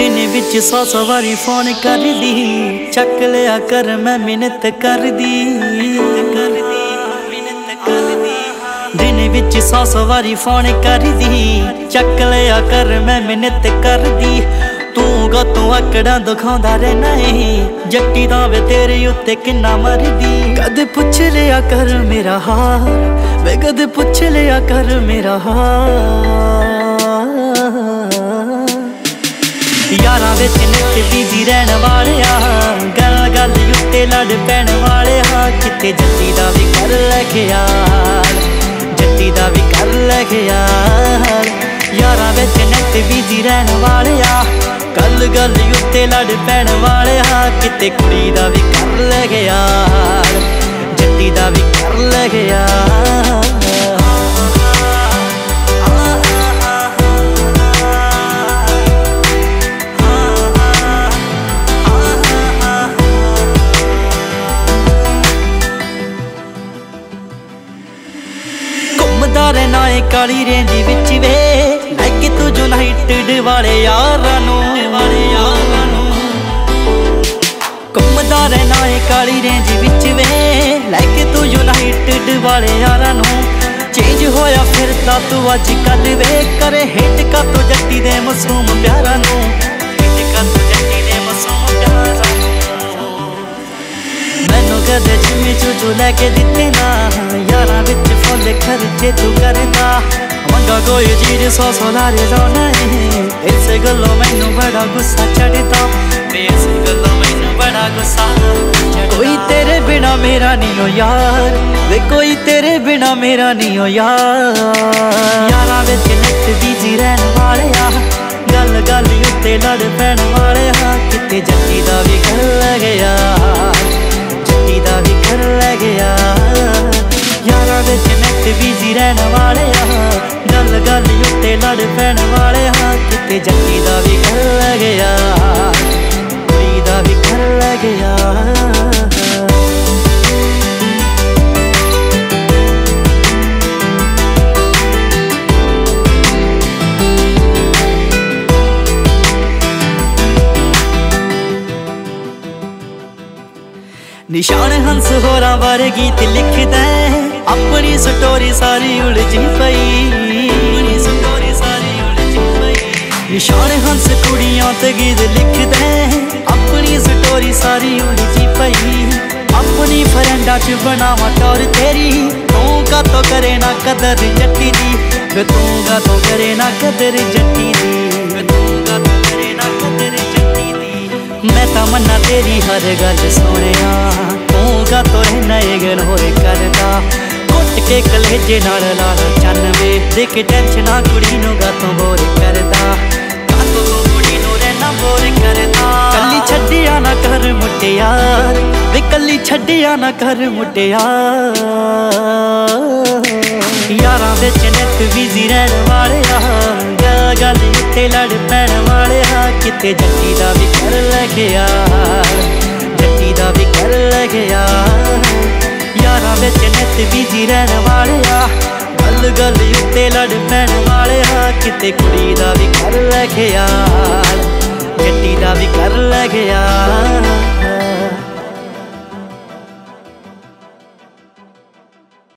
ਵਿੱਚ ਸੌ ਸੌ ਵਾਰੀ ਫੋਨ ਕਰਦੀ, ਚੱਕ ਲਿਆ ਕਰ ਮੈਂ ਮਿਹਨਤ ਕਰਦੀ। ਦਿਨ ਵਿੱਚ ਸੌ ਸੌ ਵਾਰੀ ਫੋਨ ਕਰਦੀ, ਚੱਕ ਲਿਆ ਕਰ ਮੈਂ ਮਿਹਨਤ ਕਰਦੀ। ਤੂੰ ਗਾ ਤੂੰ ਆਕੜਾਂ ਦਿਖਾਉਂਦਾ ਰਹਿਣਾ ਏ, ਜੱਟੀ ਦਾ ਵੇ ਤੇਰੇ ਉੱਤੇ ਕਿੰਨਾ ਮਰਦੀ। ਕਦੇ ਪੁੱਛ ਲਿਆ ਕਰ ਮੇਰਾ ਹਾਲ ਵੇ ਕਦੇ ਪੁੱਛ ਲਿਆ ਕਰ ਮੇਰਾ ਹਾਲ ਵਿੱਚ ਨਿੱਤ ਬੀਜੀ ਰਹਿਣ ਵਾਲਿਆ। ਗੱਲ ਗੱਲ ਉੱਤੇ ਲੜ ਪੈਣ ਵਾਲਿਆ। ਕਿਤੇ ਜੱਤੀ ਦਾ ਵੀ ਕਰ ਲੈ ਖਿਆਲ ਜੱਟੀ ਦਾ ਵੀ ਕਰ ਲੈ ਖਿਆਲ ਯਾਰਾਂ ਵਿੱਚ ਨਿੱਤ ਬੀਜੀ ਰਹਿਣ ਵਾਲਿਆ। ਗੱਲ ਗੱਲ ਉੱਤੇ ਲੜ ਪੈਣ ਵਾਲਿਆ। ਕਿਤੇ ਕੁੜੀ ਦਾ ਵੀ ਕਰ ਲੈ ਖਿਆਲ ਜੱਟੀ ਦਾ ਵੀ ਕਰ ਲੈ ਖਿਆਲ ਘੁੰਮਦਾ ਰਹਿਣਾ ਏ ਕਾਲੀ ਰੇਂਜ ਵਿੱਚ ਵੇ। ਲੈ ਕੇ ਤੂੰ ਯੂਨਾਈਟਿਡ ਵਾਲੇ ਯਾਰਾਂ ਨੂੰ। ਵਾਲੇ ਯਾਰਾਂ ਨੂੰ ਘੁੰਮਦਾ ਰਹਿਣਾ ਏ ਕਾਲੀ ਰੇਂਜ ਵਿੱਚ ਵੇ। ਲੈ ਕੇ ਤੂੰ ਯੂਨਾਈਟਿਡ ਵਾਲੇ ਯਾਰਾਂ ਨੂੰ। ਚੇਂਜ ਹੋਇਆ ਫਿਰ ਤਾਂ ਤੂੰ ਅੱਜ ਕੱਲ ਵੇ। ਕਰੇ ਹਿੱਟ ਕਾ ਤੂੰ ਜੱਟੀ ਦੇ ਮਾਸੂਮ ਪਿਆਰਾਂ ਨੂੰ। ਕਦੇ ਜਿੰਮੀ ਚੂਚੂ ਲੈ ਕੇ ਦਿੱਤੇ ਨਾ। ਯਾਰਾਂ ਵਿੱਚ ਫੁੱਲ ਖਰਚੇ ਤੂੰ ਕਰਦਾ। ਮੰਗਾ ਕੋਈ ਚੀਜ਼ ਸੌ ਸੌ ਲਾਰੇ ਲਾਉਣਾ ਏ ਇਸੇ ਗੱਲੋਂ ਮੈਨੂੰ ਬੜਾ ਗੁੱਸਾ ਚੜਦਾ ਇਸੇ ਗੱਲੋਂ ਮੈਨੂੰ ਬੜਾ ਗੁੱਸਾ ਕੋਈ ਤੇਰੇ ਬਿਨਾ ਮੇਰਾ ਨਹੀਂ ਓ ਯਾਰ। ਵੇ ਕੋਈ ਤੇਰੇ ਬਿਨਾ ਮੇਰਾ ਨਹੀਂ ਓ ਯਾਰ। ਯਾਰਾਂ ਵਿੱਚ ਨਿੱਤ ਬੀਜੀ ਰਹਿਣ ਵਾਲਿਆ। ਗੱਲ ਗੱਲ ਉੱਤੇ ਲੜ ਪੈਣ ਵਾਲਿਆ। ਕਿਤੇ ਜੱਟੀ ਦਾ ਵੀ ਗੱਲ ਲੱਗ ਗਿਆ। ਨਿਸ਼ਾਨ ਹੰਸ ਹੋਰਾਂ ਬਾਰੇ ਗੀਤ ਲਿਖਦਾ ਆਪਣੀ ਸਟੋਰੀ ਸਾਰੀ ਉਲਝੀ ਪਈ। ਆਪਣੀ ਸਟੋਰੀ ਸਾਰੀ ਉਲਝੀ ਪਈ। ਨਿਸ਼ਾਨ ਹੰਸ ਕੁੜੀਆਂ ਤੇ ਗੀਤ ਲਿਖਦਾ ਆਪਣੀ ਸਟੋਰੀ ਸਾਰੀ ਉਲਝੀ ਪਈ। ਆਪਣੀ ਫਰੈਂਡਾਂ ਚ ਬਣਾਵਾ ਟੌਰ ਤੇਰੀ। ਤੂੰ ਕਾ ਤੋ ਕਰੇ ਨਾ ਕਦਰ ਜੱਟੀ ਦੀ। ਤੂੰ ਕਾ ਤੋ ਕਰੇ ਨਾ ਕਦਰ ਜੱਟੀ ਦੀ। ਤੂੰ ਕਾ ਦੀ ਮੈਂ ਤਾਂ ਮੰਨਾ ਤੇਰੀ ਹਰ ਗੱਲ ਸੋਹਣਿਆ ਤੂੰ ਗਾ ਤੋ ਰਹਿਣਾ ਇਹ ਹੋਏ ਕਰਦਾ। ਕੁੱਟ ਕੇ ਕਲੇਜੇ ਨਾਲ ਲਾਲ ਚੰਨ ਵੇ ਦੇ ਕੇ ਟੈਨਸ਼ਨਾਂ ਕੁੜੀ ਨੂੰ ਗਾ ਤੋ ਬੋਰ ਕਰਦਾ। ਗਾ ਤੋ ਕੁੜੀ ਨੂੰ ਰਹਿਣਾ ਬੋਰ ਕਰਦਾ। ਕੱਲੀ ਛੱਡਿਆ ਨਾ ਕਰ ਮੁਟਿਆਰ ਵੇ ਕੱਲੀ ਛੱਡਿਆ ਨਾ ਕਰ ਮੁਟਿਆਰ ਯਾਰਾਂ ਵਿੱਚ ਨਿੱਤ ਬਿਜ਼ੀ ਰਹਿਣ ਵਾਲਿਆ। ਗਾ ਗੱਲ ਇੱਥੇ ਲੜ ਪੈਣ ਕਿਤੇ ਜੱਟੀ ਦਾ ਵੀ ਕਰ ਲੈ ਗਿਆ ਜੱਟੀ ਦਾ ਵੀ ਕਰ ਲੈ ਗਿਆ ਯਾਰਾਂ ਵਿੱਚ ਨਿੱਤ ਬਿਜ਼ੀ ਰਹਿਣ ਵਾਲਿਆ, ਗੱਲ ਗੱਲ ਉੱਤੇ ਲੜ ਪੈਣ ਵਾਲਿਆ, ਕਿਤੇ ਕੁੜੀ ਦਾ ਵੀ ਕਰ ਲੈ ਗਿਆ ਜੱਟੀ ਦਾ ਵੀ ਕਰ ਲੈ ਗਿਆ